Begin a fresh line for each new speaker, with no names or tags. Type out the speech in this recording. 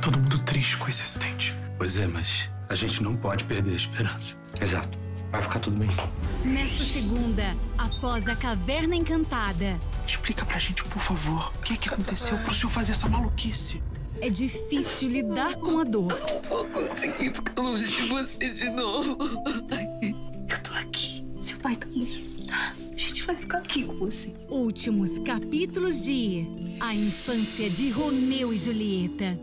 todo mundo triste com esse acidente.
Pois é, mas a gente não pode perder a esperança.
Exato. Vai ficar tudo bem.
Nesta segunda, após a Caverna Encantada,
Explica pra gente, por favor, o que é que aconteceu pro senhor fazer essa maluquice?
é difícil lidar com a dor.
Eu Não vou conseguir ficar longe de você de novo.
Eu tô aqui. Seu pai tá também. A gente vai ficar aqui com você.
Últimos capítulos de A Infância de Romeu e Julieta.